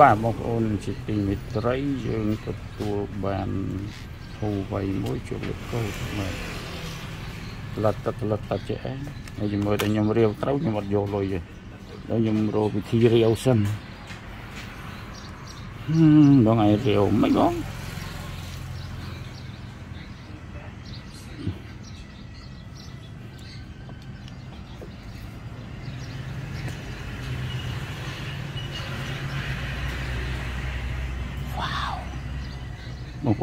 បាទបងប្អូនជាទីមេត្រីយើងទទួលបានហូវៃមួយជួបលោកកោតបាទផ្លិតទឹកផ្លិតតាចេះហើយជាមួយតែខ្ញុំរាវត្រូវខ្ញុំអត់យកលុយទេដល់ខ្ញុំរកវិធីរាវសិនហឹមដងឯរាវមិនបង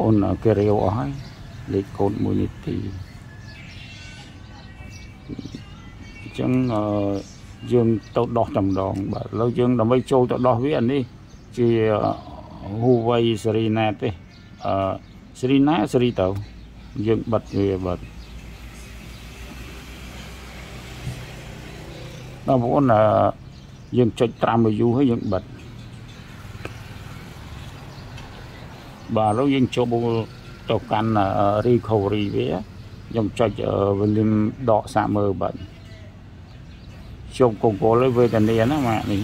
អូនគេរាវអស់ហើយលេខកូដ1នាទីអញ្ចឹងយើងទៅដោះចម្ដងបាទឥឡូវយើងដើម្បីចូលទៅដោះវានេះជា Huawei Serena ទេអឺ Serena សេរីទៅយើងបិទវាបាទបងប្អូនយើងចុចត្រាំ view ហើយយើងបិទ បាទឥឡូវយើងចូលទៅកាន់ recovery វាខ្ញុំចុច volume ដកសាកមើលបាទជុំកុងគោលវេទនាណាម៉ាក់នេះ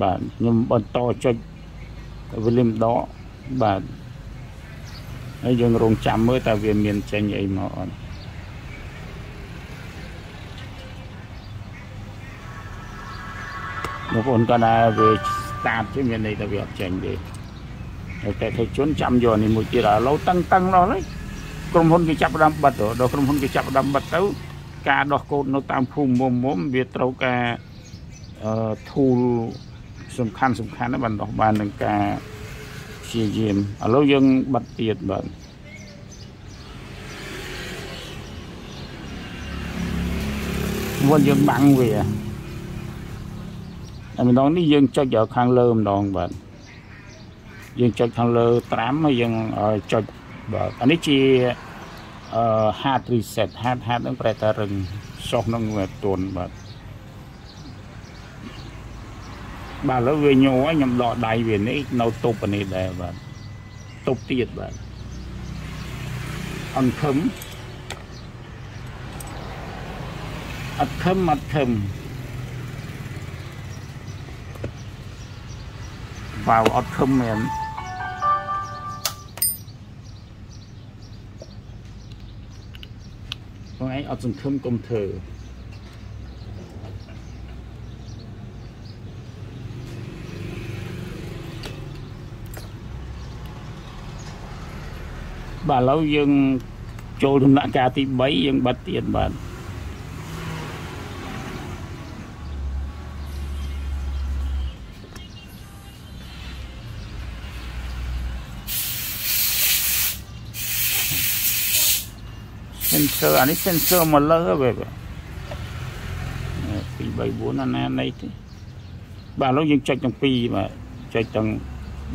បាទខ្ញុំបន្តចុច volume ដកបាទហើយយើងរងចាំមើលតើវាមានចេញអីមកអត់បងប្អូនគាត់ថាវា start ជាមានន័យថាវាអត់ចេញទេតែតែធ្វើជនចាំយកនេះមួយទៀតឥឡូវតឹងតឹងដល់ហើយក្រុមហ៊ុនគេចាប់ដើមបិទដល់ក្រុមហ៊ុនគេចាប់ដើមបិទទៅការដោះកូដនៅតាមភូមិមុំមុំវាត្រូវការអឺ tool សំខាន់សំខាន់ណាស់បានដោះបាននឹងការព្យាយាមឥឡូវយើងបិទទៀតបាទវិញយើងបាំងវា តែម្ដងនេះយើងចុចដល់ខាងលើម្ដងបាទយើងចុចខាងលើត្រាំហើយយើងចុចបាទអានេះជាអឺ hard reset hard hard នឹងប្រែតែរឹងសោះនឹងវាទន់បាទបាទឥឡូវវាញ័រខ្ញុំដកដៃវានេះនៅទប់នេះដែរបាទទប់ទៀតបាទអន់ខឹមអត់ខឹមអត់ខឹម បាទអត់ខឹមមែនបងឯងអត់សង្ឃឹមកុំធ្វើបាទឥឡូវយើងចូលដំណាក់កាលទី3យើងបិទទៀតបាទ សេនស័រអានេះសេនស័រមកលើវិញ2 3 4អាណានៃទេបាទឥឡូវយើងចុចទាំងពីរបាទចុចទាំង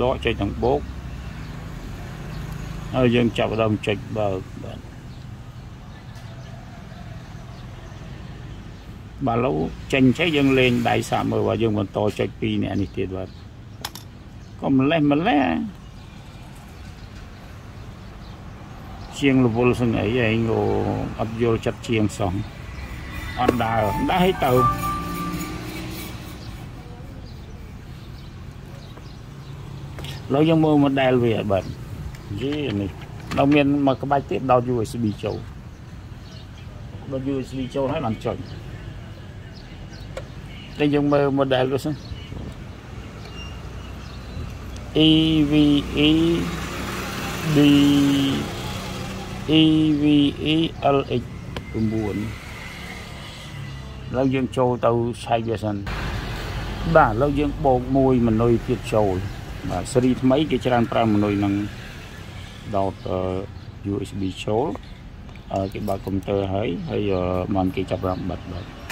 ដកចុចទាំងបោកហើយយើងចាប់ដើមចុចបើកបាទបាទឥឡូវចេញចេះយើងលេងដៃសាកមើលបាទយើងបន្តចុច2នេះនេះទៀតបាទក៏ម្លេះម្លេះ ជាងរវល់សឹងអីឯងអត់យល់ចិត្តជាងសោះអត់ដើរដើរឲ្យទៅឡើយយើងមើល model វាបាទយីនេះដល់មានមួយក្បាច់ទៀតដោត USB ចូលដោត USB ចូលហើយបានចុចតែយើងមើល model វាសិន EVE D EVELX 9ឡើយយើងចូលទៅ site វាសិនបាទឥឡូវយើងបោកមួយមនុយទៀតចូលបាទស៊េរីថ្មីគេច្រើនប្រើមនុយនឹងដោត USB ចូលគេបើកកុំព្យូទ័រហើយហើយបានគេចាប់រំបិទបាទ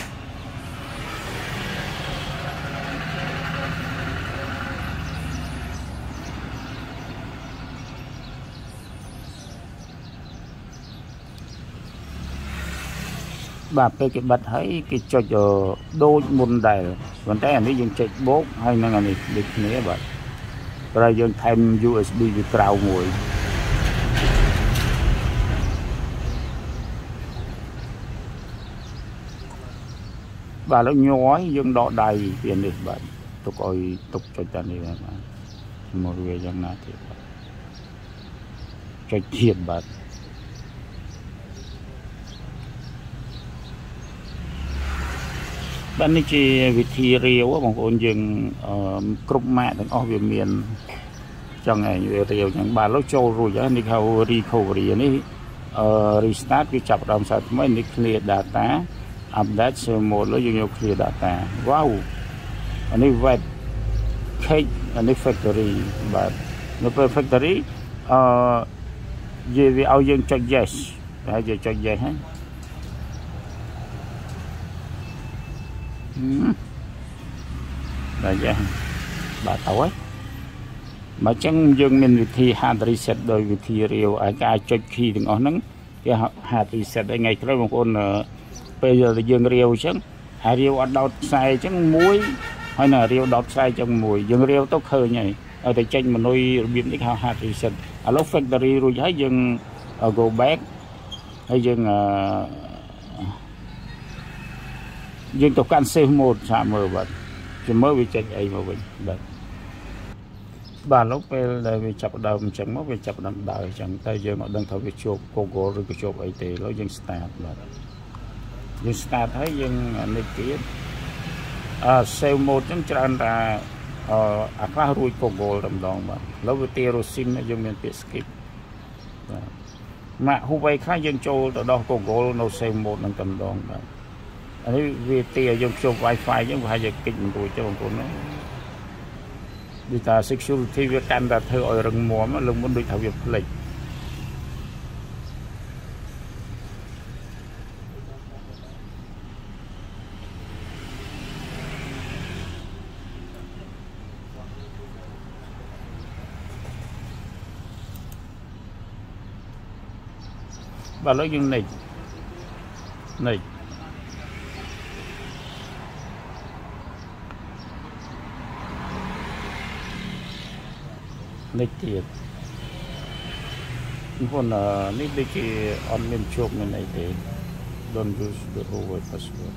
បាទពេលគេបិទហើយគេចុចដូចមុនដែរប៉ុន្តែអានេះយើងចុចបូកហើយនឹងអានេះដូចគ្នាបាទប្រហែលយើងថែម USB វាក្រៅមួយបាទឥឡូវញ័រយើងដកដៃវានេះបាទទុកឲ្យទុកចុចតានេះបាទមកវាយ៉ាងណាទៀតបាទចុចទៀតបាទ បាទនេះជាវិធីរាវបងប្អូនយើងគ្រប់ម៉ាកទាំងអស់វាមានចឹងឯងវារាវចឹងបាទលោកចូលរួចហើយនេះហៅ recovery នេះអឺ restart គឺចាប់ដើមសារថ្មីនេះ clear data update server mode លើយើងយក clear data វ៉ាវអានេះ web cake អានេះ factory បាទនៅពេល factory អឺនិយាយវាឲ្យយើងចុច yes ហើយយើងចុច yes ហ្នឹង បាទយ៉ាងបាទទៅហើយមកចឹងយើងមានវិធី hard reset ដោយវិធីរាវឲ្យការចុច key ទាំងអស់ហ្នឹងគេ hard reset ឲ្យថ្ងៃក្រោយបងប្អូនពេលយើងរាវអញ្ចឹងហើយរាវអត់ដោតខ្សែអញ្ចឹងមួយហើយនៅរាវដោតខ្សែអញ្ចឹងមួយយើងរាវទៅឃើញហើយឲ្យតែចេញមនុយរបៀបនេះហៅ hard reset ឥឡូវ factory រួចហើយយើង go back ហើយយើង យើងទៅកាន់ save mode ឆាកមើលបាទជាមើលវាចេញអីមកវិញបាទបាទលោកពេលដែលវាចាប់ដើមអញ្ចឹងមកវាចាប់ដើមដើរអញ្ចឹងតែយើងអត់ដឹងថាវាជួប Google ឬក៏ជួបអីទេឥឡូវយើង start បាទយើង start ហើយយើងនេះទៀតអឺ save mode អញ្ចឹងច្រើនតាអឺអាខ្លះរួច Google តែម្ដងបាទឥឡូវវាទារ SIM យើងមានពាក្យ skip បាទម៉ាក់ Huawei ខ្លះយើងចូលទៅដោះ Google នៅ save mode នឹងតែម្ដងបាទ អានេះវាទាយើងភ្ជាប់ Wi-Fi អញ្ចឹងប្រហែលជាគិតមិនរួចទេបងប្អូនណាដូចថា security វាកាន់តែធ្វើឲ្យរឹងមាំលើមុនដូចថាវាផ្លិចបាទឥឡូវយើងនិចនិច នេះទៀតបងនេះដូចជាអត់មានជួបមានអីទេ don't use the Huawei password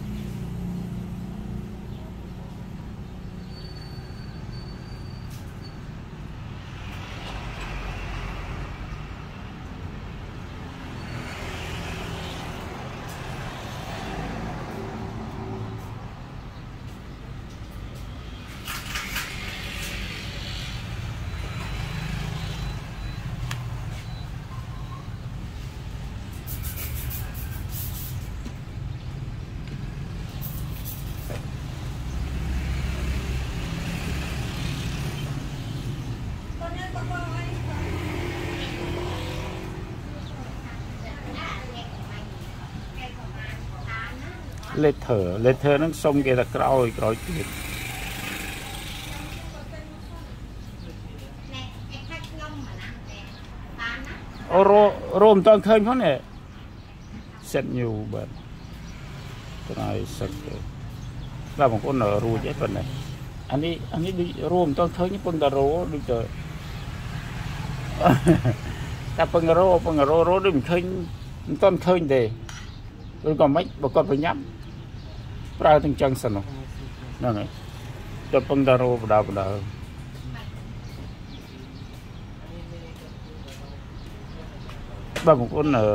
letter letter ហ្នឹងសុំគេថាក្រោយក្រោយទៀតអូររមិនតឃើញផងនេះ set new បាទត្រៃសឹកបាទបងប្អូនរួចហើយប៉ុណ្ណេះអានេះអានេះដូចរមិនតឃើញពឹងតែរដូចទៅតែពឹងរពឹងររដូចមិនឃើញមិនតឃើញទេឬក៏មិនបើគាត់ប្រញាប់ ប្រើទាំងចឹងសិនហ្នឹងហើយទៅពឹងតារោបដៅបដៅបាទបងប្អូនអឺ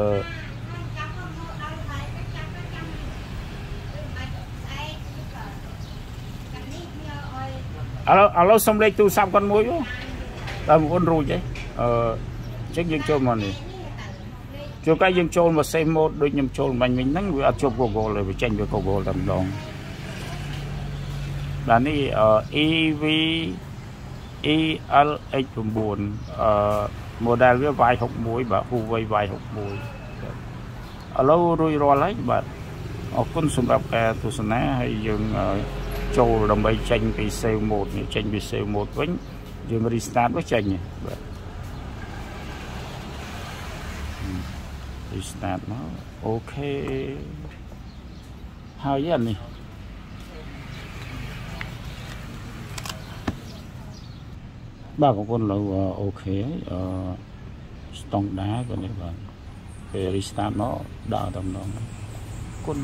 ឥឡូវឥឡូវសុំលេខទូរស័ព្ទគាត់មួយបាទបងប្អូនរួចហីអឺអញ្ចឹងយើងចូលមកនេះ ជួនកាលយើងចូលមក save mode ដូចខ្ញុំចូលបាញ់វិញហ្នឹងវាអត់ជាប់ Google ទេវាចេញវា Google តែម្ដងបាទនេះ EV ELX 9 អឺ model វា Y61 បាទ Huawei Y61 ឥឡូវរួចរាល់ហើយបាទអរគុណសម្រាប់ការទស្សនាហើយយើងចូលដើម្បីចេញពី save mode នេះចេញពី save mode វិញយើង restart មកចេញបាទ restart មកអូខេហើយអានេះបាទបងប្អូនឥឡូវអូខេហើយអឺស្តង់ដាក៏នេះបាទពេល restart មកដល់តែម្ដងគុណ